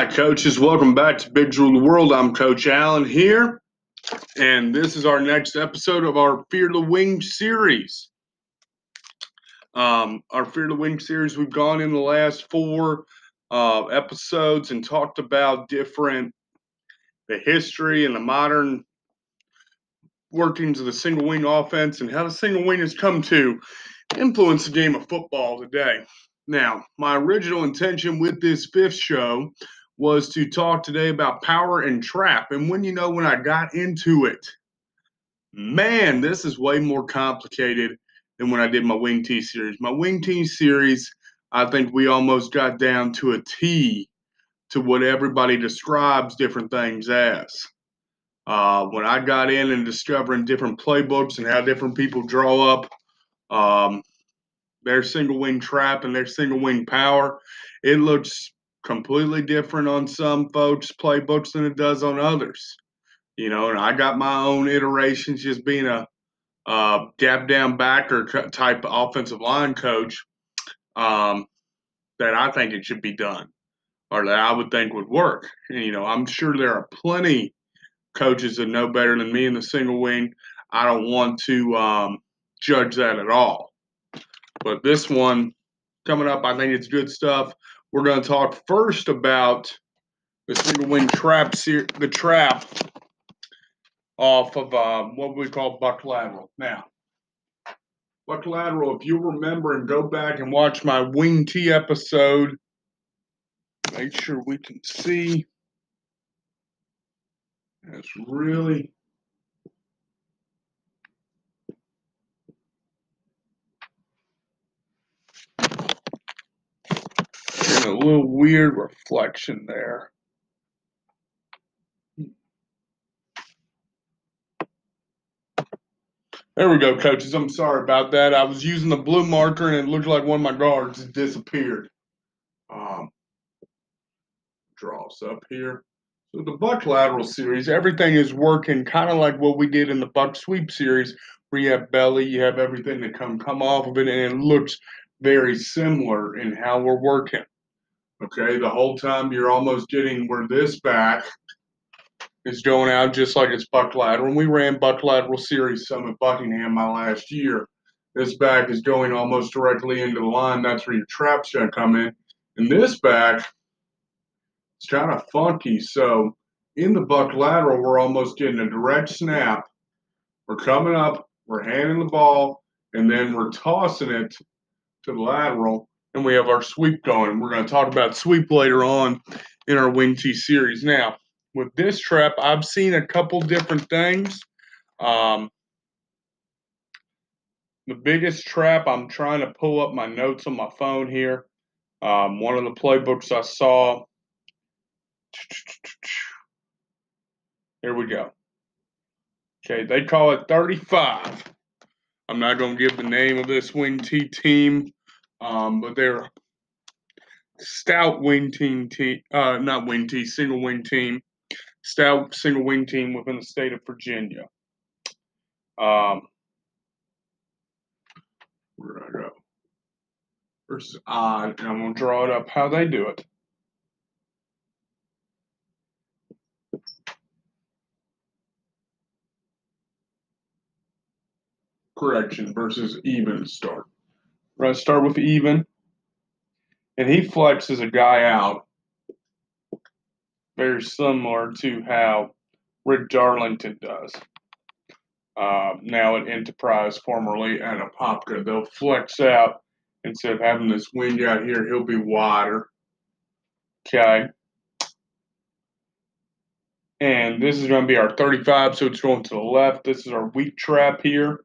Hi, coaches. Welcome back to Bigs Rule the World. I'm Coach Allen here, and this is our next episode of our Fear the Wing series. Um, our Fear the Wing series, we've gone in the last four uh, episodes and talked about different the history and the modern workings of the single wing offense and how the single wing has come to influence the game of football today. Now, my original intention with this fifth show was to talk today about power and trap. And when you know, when I got into it, man, this is way more complicated than when I did my Wing T series. My Wing T series, I think we almost got down to a T to what everybody describes different things as. Uh, when I got in and discovering different playbooks and how different people draw up um, their single wing trap and their single wing power. It looks completely different on some folks' playbooks than it does on others. You know, and I got my own iterations just being a uh, gap down backer type offensive line coach um, that I think it should be done or that I would think would work. And, you know, I'm sure there are plenty coaches that know better than me in the single wing. I don't want to um, judge that at all. But this one coming up, I think it's good stuff. We're going to talk first about the single wing trap, the trap off of um, what we call buck lateral. Now, buck lateral, if you remember and go back and watch my wing T episode, make sure we can see. That's really a little weird reflection there. There we go, coaches. I'm sorry about that. I was using the blue marker and it looked like one of my guards disappeared. Um, draw us up here. So the buck lateral series, everything is working kind of like what we did in the buck sweep series, where you have belly, you have everything that come come off of it, and it looks very similar in how we're working. Okay, the whole time you're almost getting where this back is going out just like it's buck lateral. We ran buck lateral series some at Buckingham my last year. This back is going almost directly into the line. That's where your trap's gonna come in. And this back, it's kind of funky. So in the buck lateral, we're almost getting a direct snap. We're coming up, we're handing the ball, and then we're tossing it to the lateral and we have our sweep going. We're going to talk about sweep later on in our Wing T series. Now, with this trap, I've seen a couple different things. Um, the biggest trap, I'm trying to pull up my notes on my phone here. Um, one of the playbooks I saw. Here we go. Okay, they call it 35. I'm not going to give the name of this Wing T team um, but they're stout wing team, team uh, not wing team, single wing team, stout single wing team within the state of Virginia. Um, where did I go? Versus odd, and I'm gonna draw it up how they do it. Correction versus even start. To start with even. And he flexes a guy out very similar to how Rick Darlington does. Uh, now at Enterprise, formerly at Apopka, they'll flex out instead of having this wing out here, he'll be wider. Okay. And this is going to be our 35, so it's going to the left. This is our weak trap here.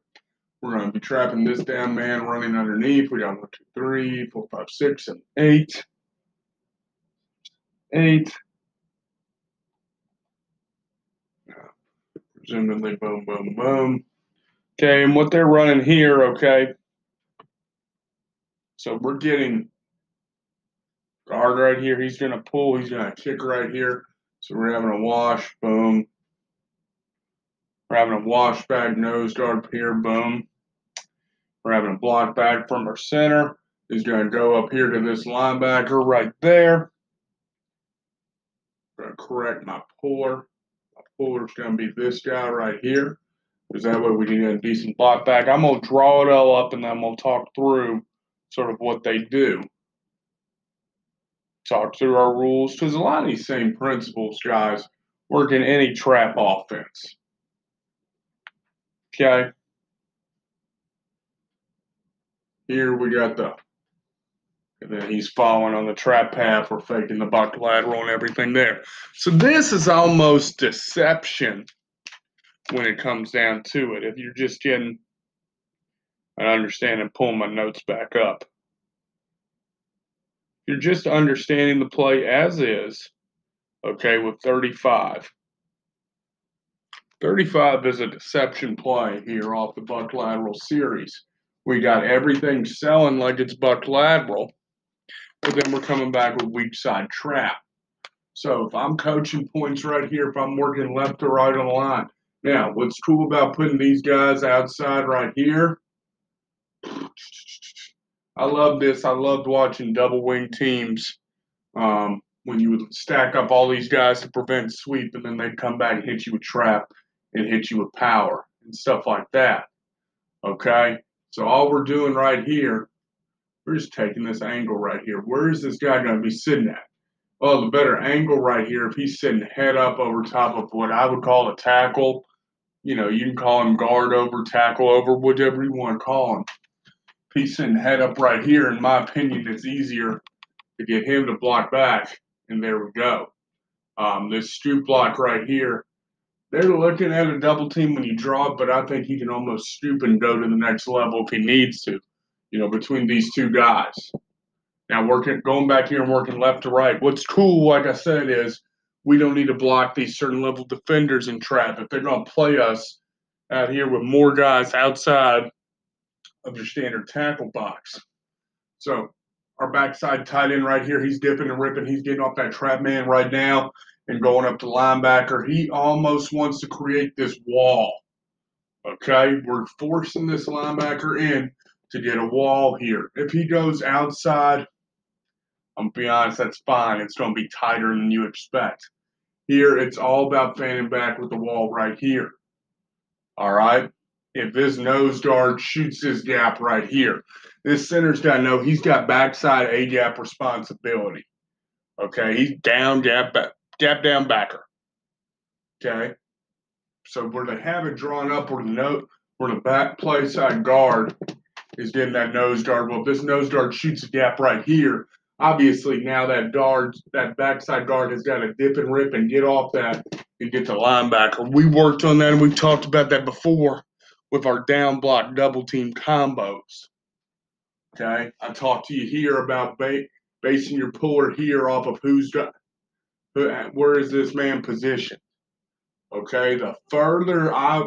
We're going to be trapping this down man running underneath. We got one, two, three, four, five, six, and eight. Eight. Presumably, boom, boom, boom. Okay, and what they're running here, okay. So we're getting guard right here. He's going to pull. He's going to kick right here. So we're having a wash, boom. We're having a wash back nose guard here, boom. We're having a block back from our center. He's going to go up here to this linebacker right there. Gonna correct my puller. My puller's going to be this guy right here. Because that way we can get a decent block back. I'm going to draw it all up and then I'm going to talk through sort of what they do. Talk through our rules. Because a lot of these same principles, guys, work in any trap offense. Okay. Here we got the, and then he's following on the trap path. We're faking the buck lateral and everything there. So this is almost deception when it comes down to it. If you're just getting an understanding, pulling my notes back up. You're just understanding the play as is, okay, with 35. 35 is a deception play here off the buck lateral series. We got everything selling like it's buck lateral, but then we're coming back with weak side trap. So if I'm coaching points right here, if I'm working left to right on the line, now what's cool about putting these guys outside right here? I love this. I loved watching double wing teams um, when you would stack up all these guys to prevent sweep, and then they'd come back and hit you with trap and hit you with power and stuff like that. Okay? So all we're doing right here, we're just taking this angle right here. Where is this guy going to be sitting at? Well, the better angle right here, if he's sitting head up over top of what I would call a tackle, you know, you can call him guard over, tackle over, whatever you want to call him. If he's sitting head up right here, in my opinion, it's easier to get him to block back. And there we go. Um, this scoop block right here, they're looking at a double team when you draw but I think he can almost scoop and go to the next level if he needs to, you know, between these two guys. Now, working, going back here and working left to right. What's cool, like I said, is we don't need to block these certain level defenders in trap. If they're going to play us out here with more guys outside of your standard tackle box. So our backside tight end right here, he's dipping and ripping. He's getting off that trap man right now and going up to linebacker. He almost wants to create this wall. Okay, we're forcing this linebacker in to get a wall here. If he goes outside, I'm be honest, that's fine. It's gonna be tighter than you expect. Here, it's all about fanning back with the wall right here. All right. If this nose guard shoots this gap right here, this center's got to know he's got backside A gap responsibility. Okay, he's down gap back gap down backer. Okay. So where they have it drawn up where the note where the back play side guard is getting that nose guard. Well, if this nose guard shoots a gap right here, obviously now that guard, that backside guard has got to dip and rip and get off that and get to linebacker. We worked on that and we talked about that before with our down block double team combos. Okay, I talked to you here about ba- basing your puller here off of who's got where is this man positioned? Okay, the further I,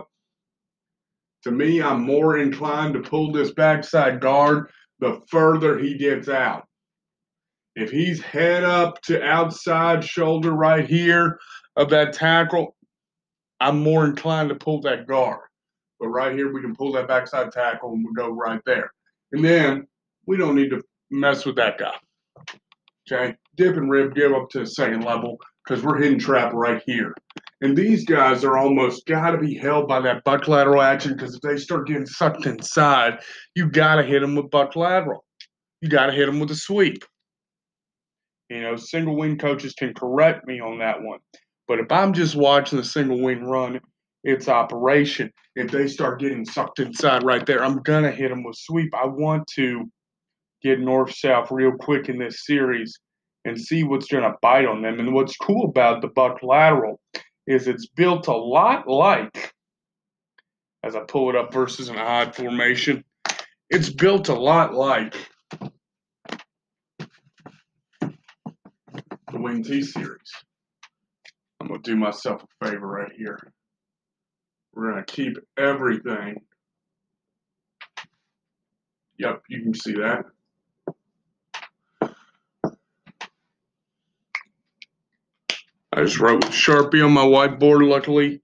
to me, I'm more inclined to pull this backside guard the further he gets out. If he's head up to outside shoulder right here of that tackle, I'm more inclined to pull that guard. But right here, we can pull that backside tackle and we go right there. And then we don't need to mess with that guy. Okay, dip and rip, give up to the second level because we're hitting trap right here. And these guys are almost got to be held by that buck lateral action because if they start getting sucked inside, you got to hit them with buck lateral. You got to hit them with a sweep. You know, single wing coaches can correct me on that one. But if I'm just watching the single wing run, its operation, if they start getting sucked inside right there, I'm going to hit them with sweep. I want to get north south real quick in this series and see what's going to bite on them. And what's cool about the buck lateral is it's built a lot like, as I pull it up versus an odd formation, it's built a lot like the Wing T series. I'm going to do myself a favor right here. We're going to keep everything. Yep, you can see that. I just wrote Sharpie on my whiteboard, luckily.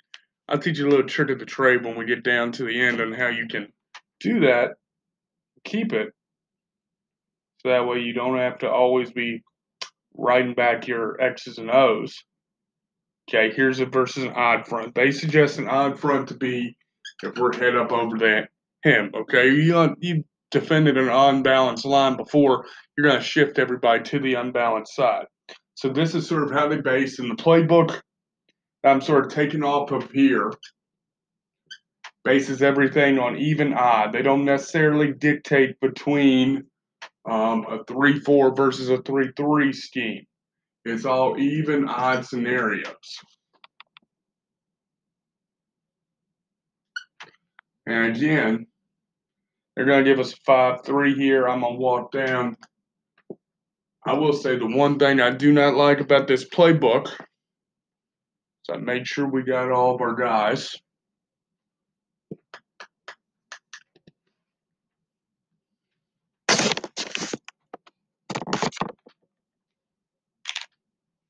I'll teach you a little trick of the trade when we get down to the end on how you can do that, keep it, so that way you don't have to always be writing back your X's and O's. Okay, here's a versus an odd front. They suggest an odd front to be if we're head up over that him. Okay, you you defended an unbalanced line before. You're going to shift everybody to the unbalanced side. So this is sort of how they base in the playbook. I'm sort of taking off of here. Bases everything on even odd. They don't necessarily dictate between um, a 3 4 versus a 3 3 scheme. It's all even odd scenarios. And again, they're going to give us 5 3 here. I'm going to walk down. I will say the one thing I do not like about this playbook is I made sure we got all of our guys.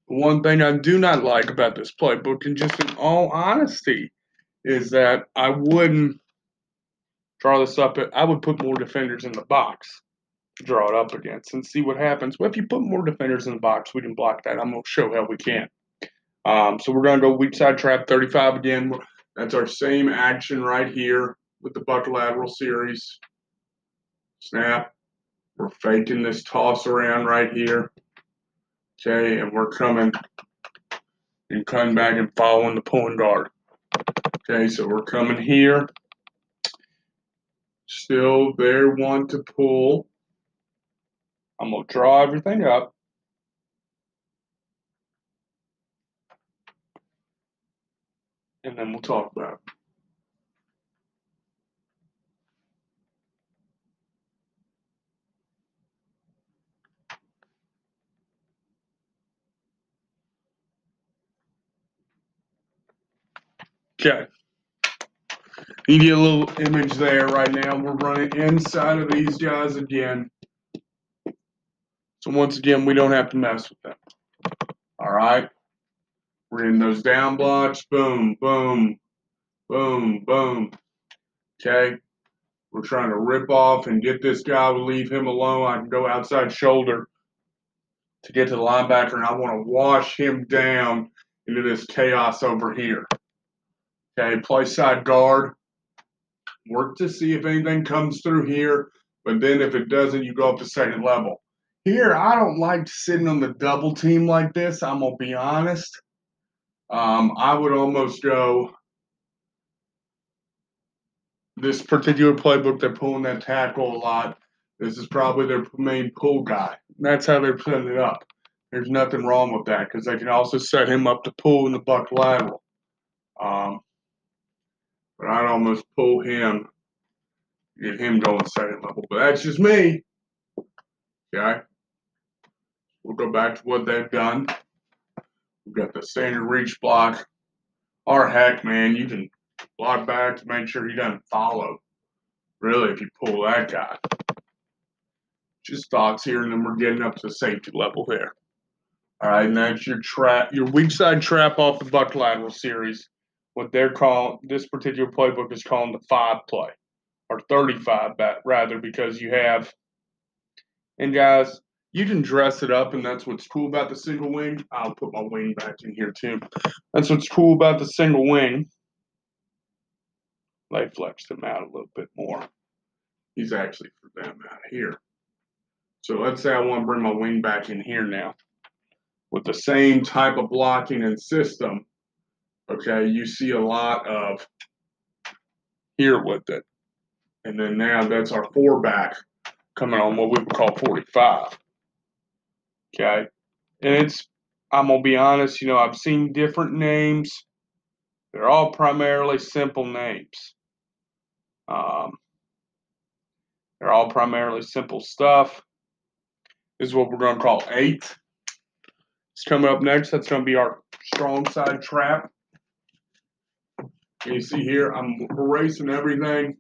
one thing I do not like about this playbook, and just in all honesty, is that I wouldn't draw this up. I would put more defenders in the box draw it up against and see what happens. Well, if you put more defenders in the box, we can block that. I'm going to show how we can. Um, so we're going to go weak side trap 35 again. That's our same action right here with the buck lateral series. Snap. We're faking this toss around right here. Okay, and we're coming and coming back and following the pulling guard. Okay, so we're coming here. Still there, one to pull. I'm going to draw everything up. And then we'll talk about it. Okay. You get a little image there right now. We're running inside of these guys again. So once again, we don't have to mess with them. All right. We're in those down blocks. Boom, boom, boom, boom. Okay. We're trying to rip off and get this guy. We'll leave him alone. I can go outside shoulder to get to the linebacker, and I want to wash him down into this chaos over here. Okay, play side guard. Work to see if anything comes through here, but then if it doesn't, you go up to second level. Here, I don't like sitting on the double team like this. I'm gonna be honest. Um, I would almost go this particular playbook. They're pulling that tackle a lot. This is probably their main pull guy. That's how they're setting it up. There's nothing wrong with that because they can also set him up to pull in the buck lateral. Um, but I'd almost pull him, get him going second level. But that's just me. Okay. We'll go back to what they've done. We've got the standard reach block. Or heck, man, you can block back to make sure he doesn't follow. Really, if you pull that guy. Just thoughts here, and then we're getting up to safety level there. All right, and that's your trap, your weak side trap off the buck lateral series what they're calling this particular playbook is calling the five play or 35 bat rather because you have and guys you can dress it up and that's what's cool about the single wing. I'll put my wing back in here too. That's what's cool about the single wing. They flexed him out a little bit more. He's actually for them out here. So let's say i want to bring my wing back in here now. With the same type of blocking and system okay, you see a lot of here with it. And then now that's our four back coming on what we would call 45. Okay. And it's, I'm going to be honest, you know, I've seen different names. They're all primarily simple names. Um, they're all primarily simple stuff. This is what we're going to call eight. It's coming up next. That's going to be our strong side trap. You see here, I'm erasing everything.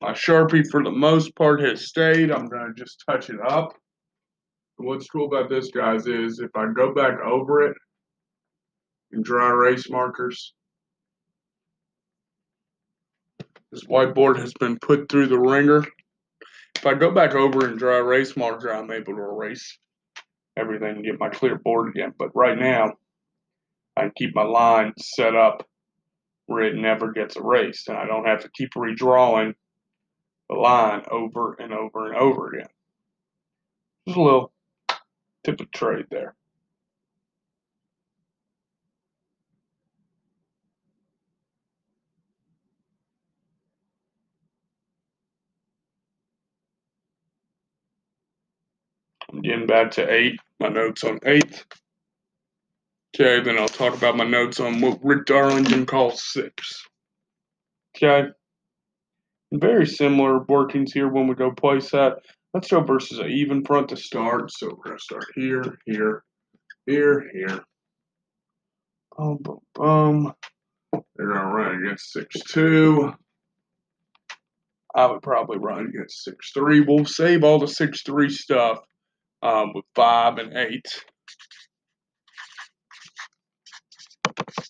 My Sharpie, for the most part, has stayed. I'm going to just touch it up. What's cool about this, guys, is if I go back over it and dry erase markers, this whiteboard has been put through the ringer. If I go back over and dry erase marker, I'm able to erase everything and get my clear board again. But right now, I keep my line set up where it never gets erased, and I don't have to keep redrawing the line over and over and over again. Just a little tip of trade there. I'm getting back to eight. My notes on eight. Okay, then I'll talk about my notes on what Rick Darlington calls six. Okay. Very similar workings here when we go play set. Let's go versus an even front to start. So we're going to start here, here, here, here. Boom, boom, boom. They're going to run against 6-2. I would probably run against 6-3. We'll save all the 6-3 stuff um, with 5 and 8.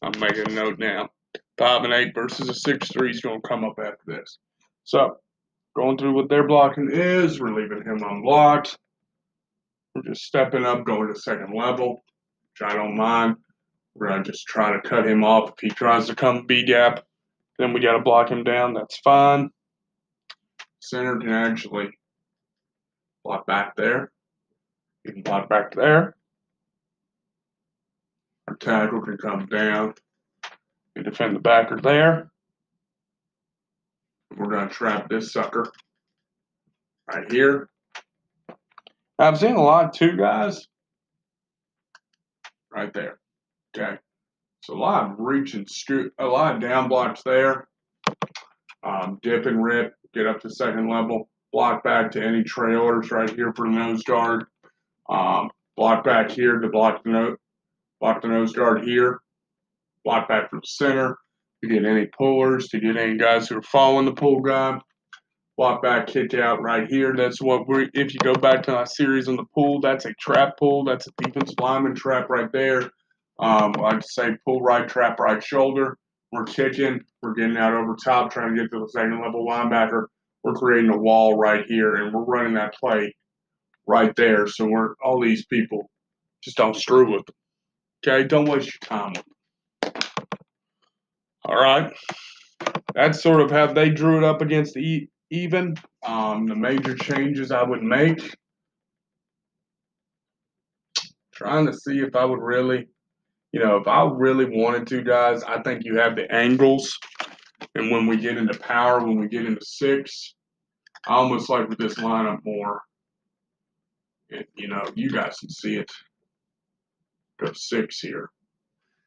I'm making a note now. 5 and 8 versus a 6-3 is going to come up after this. So, going through what their blocking is, we're leaving him unblocked. We're just stepping up, going to second level, which I don't mind. We're going to just try to cut him off. If he tries to come B gap, then we got to block him down. That's fine. Center can actually block back there. You can block back there. Our tackle can come down and defend the backer there. We're going to trap this sucker right here. I've seen a lot too, guys. Right there. Okay. So a lot of reach and scoot, a lot of down blocks there. Um, dip and rip, get up to second level. Block back to any trailers right here for the nose guard. Um, block back here to block the nose, block the nose guard here. Block back from center to get any pullers, to get any guys who are following the pull guy. Walk back, kick out right here. That's what we if you go back to my series on the pull, that's a trap pull. That's a defensive lineman trap right there. Um, I like to say pull right, trap right shoulder. We're kicking, we're getting out over top, trying to get to the second level linebacker. We're creating a wall right here, and we're running that play right there. So we're all these people just don't screw with them. Okay, don't waste your time with them. All right, that's sort of how they drew it up against the even. Um, the major changes I would make. Trying to see if I would really, you know, if I really wanted to, guys, I think you have the angles. And when we get into power, when we get into six, I almost like with this lineup more. It, you know, you guys can see it. Go six here.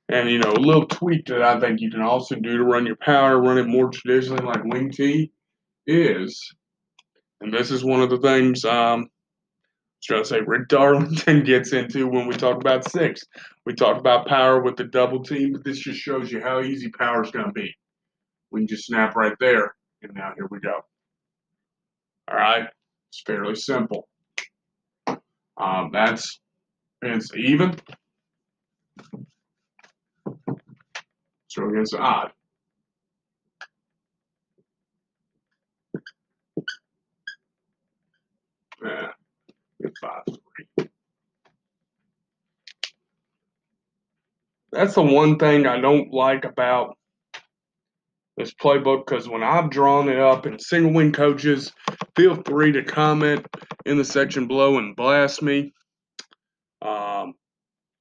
And, you know, a little tweak that I think you can also do to run your power, run it more traditionally like wing T, is, and this is one of the things um, trying to say Rick Darlington gets into when we talk about six. We talk about power with the double team, but this just shows you how easy power is going to be. We can just snap right there, and now here we go. All right, it's fairly simple. Um, that's it's even. So against odd. Three. That's the one thing I don't like about this playbook because when I've drawn it up and single wing coaches, feel free to comment in the section below and blast me. Um,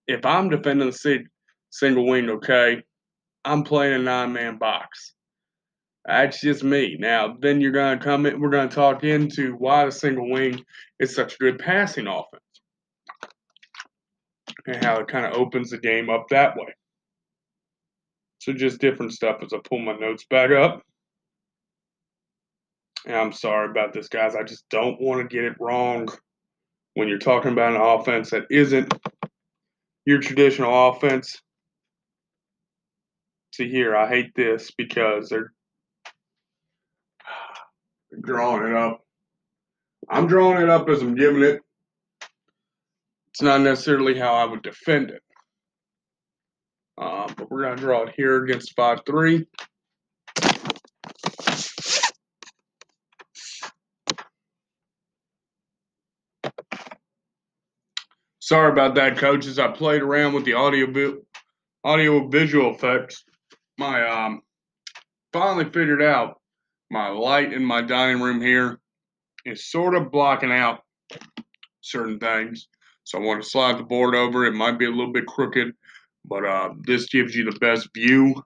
if I'm defending the single wing, okay, I'm playing a nine man box. That's just me. Now, then you're going to come in, we're going to talk into why the single wing is such a good passing offense and how it kind of opens the game up that way. So, just different stuff as I pull my notes back up. And I'm sorry about this, guys. I just don't want to get it wrong when you're talking about an offense that isn't your traditional offense. See here, I hate this because they're drawing it up. I'm drawing it up as I'm giving it. It's not necessarily how I would defend it. Um, but we're going to draw it here against 5-3. Sorry about that, coaches. I played around with the audio audio visual effects, my um finally figured out my light in my dining room here is sort of blocking out certain things. So I want to slide the board over. It might be a little bit crooked, but uh, this gives you the best view.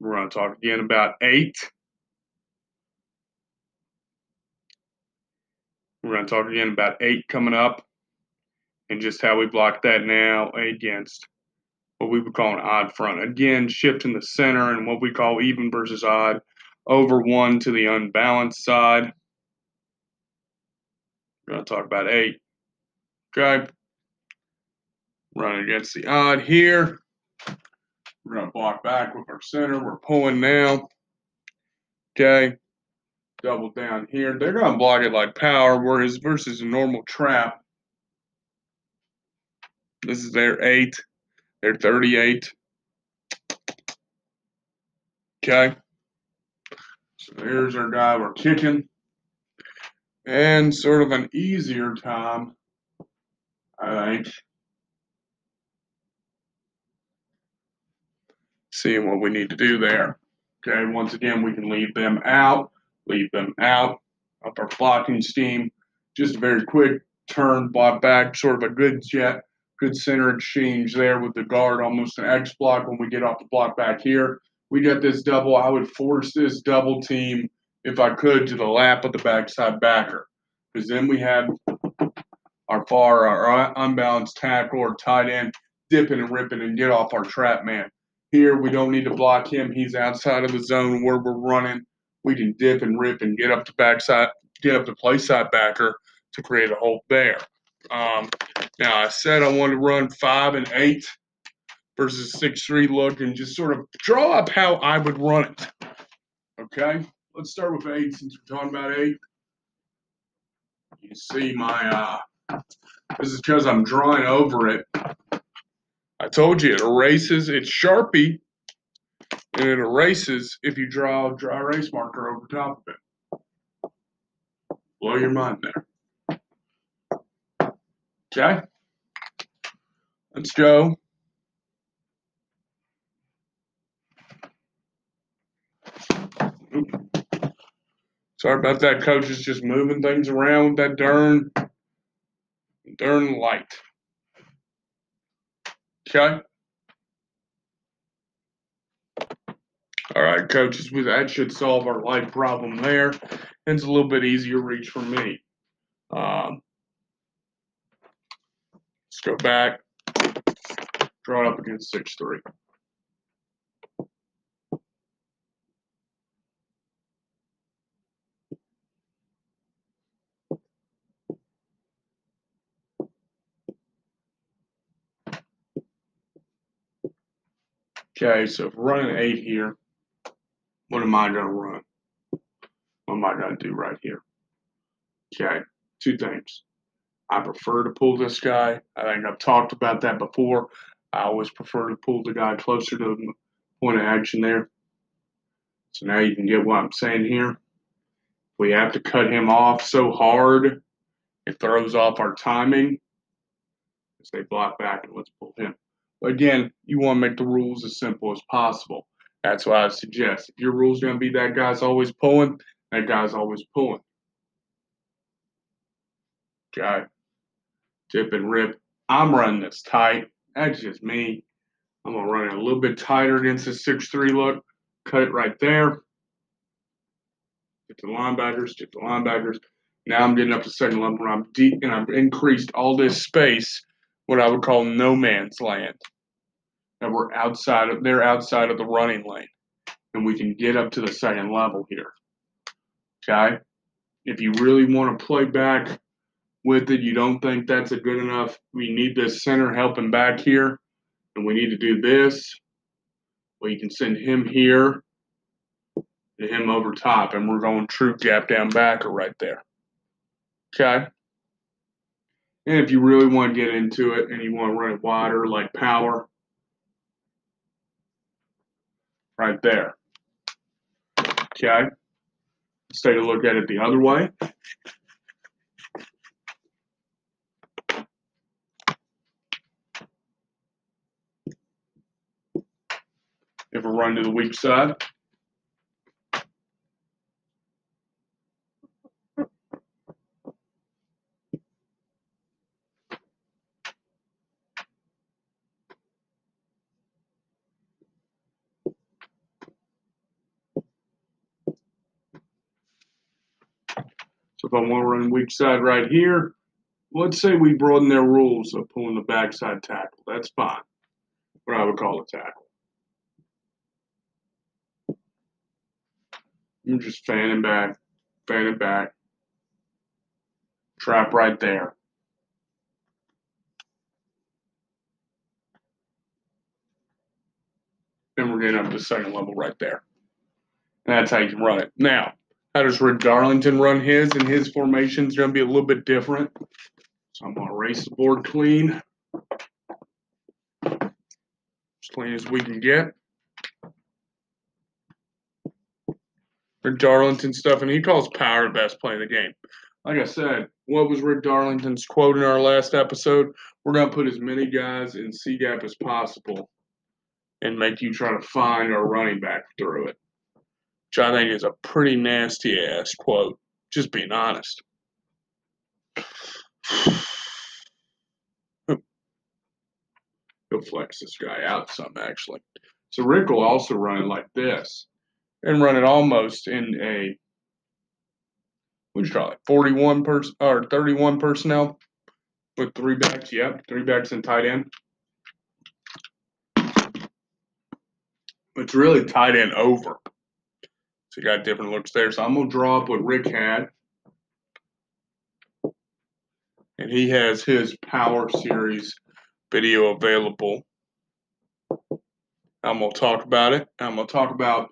We're going to talk again about eight. We're going to talk again about eight coming up and just how we block that now against what we would call an odd front. Again, shifting the center and what we call even versus odd over one to the unbalanced side. We're going to talk about eight. Okay. Run against the odd here. We're going to block back with our center. We're pulling now. Okay. Double down here. They're going to block it like power, whereas versus a normal trap. This is their 8. They're 38. Okay. So there's our guy we're kicking. And sort of an easier time, I think. Seeing what we need to do there. Okay, once again, we can leave them out, leave them out, up our blocking steam. Just a very quick turn, block back, sort of a good jet good center exchange there with the guard, almost an X block when we get off the block back here. We get this double. I would force this double team, if I could, to the lap of the backside backer. Because then we have our far, our unbalanced tackle or tight end dipping and ripping and get off our trap man. Here, we don't need to block him. He's outside of the zone where we're running. We can dip and rip and get up the backside, get up the play side backer to create a hole there. Um, now I said I wanted to run five and eight versus six three look and just sort of draw up how I would run it. Okay, let's start with eight since we're talking about eight. You see my uh, this is because I'm drawing over it. I told you it erases. It's Sharpie, and it erases if you draw a dry erase marker over top of it. Blow your mind there. Okay. Let's go. Sorry about that. Coach is just moving things around with that darn, darn light. Okay. All right, coaches, that should solve our light problem there. And it's a little bit easier reach for me. Um, go back, draw it up against 6 3. Okay, so if we're running 8 here, what am I going to run? What am I going to do right here? Okay, two things. I prefer to pull this guy. I think I've talked about that before. I always prefer to pull the guy closer to the point of action there. So now you can get what I'm saying here. We have to cut him off so hard, it throws off our timing. As they block back and let's pull him. But again, you want to make the rules as simple as possible. That's what I suggest. If your rule's going to be that guy's always pulling, that guy's always pulling. Okay dip and rip. I'm running this tight. That's just me. I'm gonna run it a little bit tighter against the 6-3 look. Cut it right there. Get the linebackers, get the linebackers. Now I'm getting up to second level where I'm deep and I've increased all this space, what I would call no man's land. And we're outside of they're outside of the running lane. And we can get up to the second level here. Okay? If you really want to play back with it, you don't think that's a good enough, we need this center helping back here, and we need to do this, well, you can send him here and him over top, and we're going true gap down backer right there. Okay? And if you really want to get into it and you want to run it wider, like power, right there. Okay? Let's take a look at it the other way. If we run to the weak side. So if I want to run weak side right here, let's say we broaden their rules of pulling the backside tackle. That's fine. What I would call a tackle. I'm just fanning back, fanning back. Trap right there. Then we're getting up to second level right there. And that's how you can run it. Now, how does Rick Darlington run his? And his formation is going to be a little bit different. So I'm going to erase the board clean. As clean as we can get. Rick Darlington stuff, and he calls power the best play in the game. Like I said, what was Rick Darlington's quote in our last episode? We're going to put as many guys in C gap as possible and make you try to find our running back through it which I think is a pretty nasty ass quote. Just being honest. He'll flex this guy out some actually. So Rick will also run like this and run it almost in a what'd you call it? 41 person or 31 personnel with three backs. Yep, three backs and tight end. It's really tight end over. So you got different looks there. So I'm to draw up what Rick had. And he has his Power Series video available. I'm to talk about it. I'm to talk about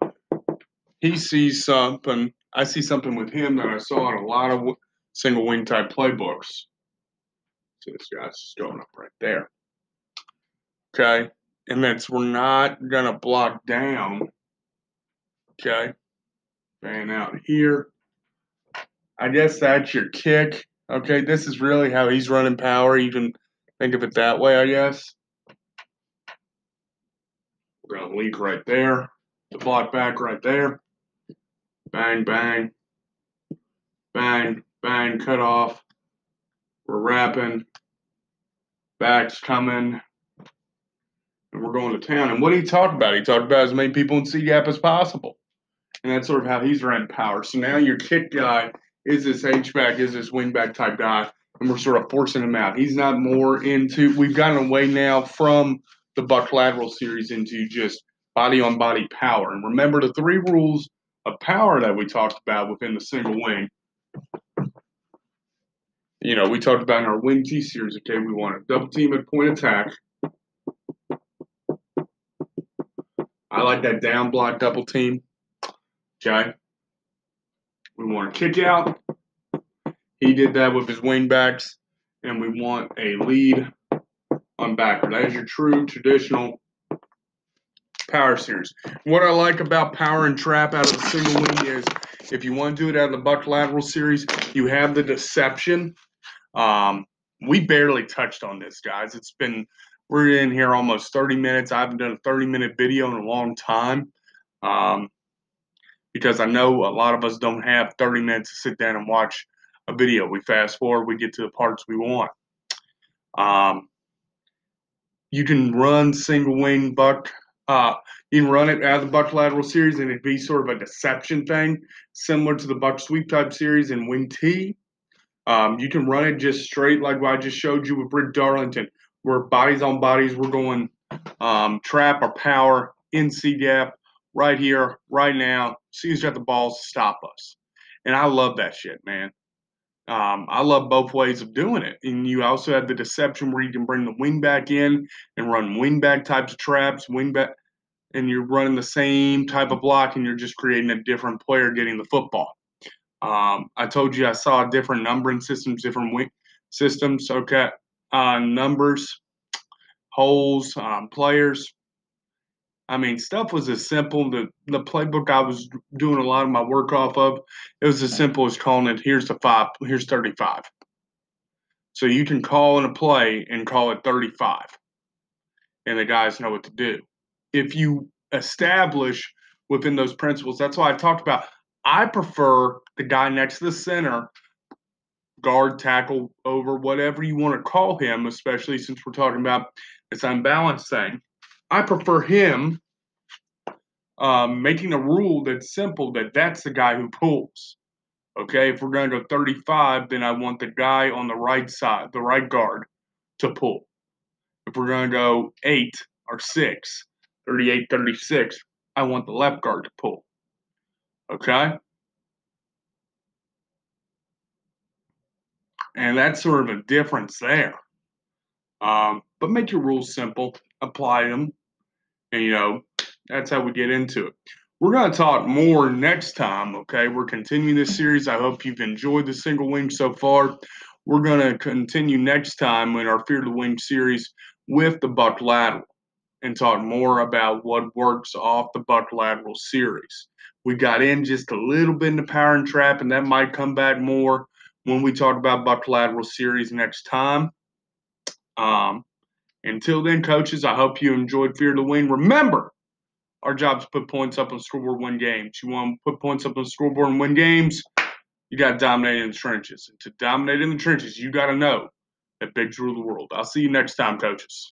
he sees something. I see something with him that I saw in a lot of single wing type playbooks. So this guy's going up right there. Okay. And that's we're not going to block down. Okay. Fan out here. I guess that's your kick. Okay, this is really how he's running power. Can think of it that way, I guess. We're going to leak right there. The block back right there. Bang, bang. Bang, bang, cut off. We're wrapping. Back's coming. And we're going to town. And what he talk about? He talked about as many people in C gap as possible and that's sort of how he's running power. So now your kick guy is this H back, is this wing back type guy, and we're sort of forcing him out. He's not more into. We've gotten away now from the buck lateral series into just body on body power. And remember the three rules of power that we talked about within the single wing. You know, we talked about in our wing T series. Okay, we want a double team at point attack. I like that down block double team. Okay. We want a kick out. He did that with his wing backs. and we want a lead on backer. That is your true traditional power series. What I like about power and trap out of the single wing is if you want to do it out of the buck lateral series, you have the deception. Um, we barely touched on this, guys. It's been we're in here almost 30 minutes. I haven't done a 30 minute video in a long time. Um, because I know a lot of us don't have 30 minutes to sit down and watch a video. We fast forward, we get to the parts we want. Um, you can run single wing buck. Uh, you can run it out of the buck lateral series, and it'd be sort of a deception thing, similar to the buck sweep type series in wing T. Um, you can run it just straight, like what I just showed you with Rick Darlington, where bodies on bodies, we're going um, trap or power in C gap right here, right now. C's got the balls to stop us. And I love that shit, man. Um, I love both ways of doing it. And you also have the deception where you can bring the wing back in and run wing back types of traps, wing back, and you're running the same type of block and you're just creating a different player getting the football. Um, I told you I saw different numbering systems, different wing systems. Okay. Uh, numbers, holes, um, players. I mean, stuff was as simple. The the playbook I was doing a lot of my work off of, it was as simple as calling it. Here's the five. Here's thirty five. So you can call in a play and call it thirty five, and the guys know what to do. If you establish within those principles. That's why I talked about. I prefer the guy next to the center, guard, tackle, over, whatever you want to call him, especially since we're talking about this unbalanced thing. I prefer him um, making a rule that's simple that that's the guy who pulls. Okay, if we're going to go 35, then I want the guy on the right side, the right guard, to pull. If we're going to go 8 or 6, 38, 36, I want the left guard to pull. Okay? And that's sort of a difference there. Um, but make your rules simple, apply them, and you know, that's how we get into it. We're going to talk more next time, okay? We're continuing this series. I hope you've enjoyed the single wing so far. We're going to continue next time in our Fear the Wing series with the buck lateral and talk more about what works off the buck lateral series. We got in just a little bit in the power and trap, and that might come back more when we talk about buck lateral series next time. Um, until then, coaches, I hope you enjoyed Fear the Wing. Remember, our job is to put points up on scoreboard, win games. You want to put points up on scoreboard and win games, you got to dominate in the trenches. And to dominate in the trenches, you got to know that Bigs Rule the World. I'll see you next time, coaches.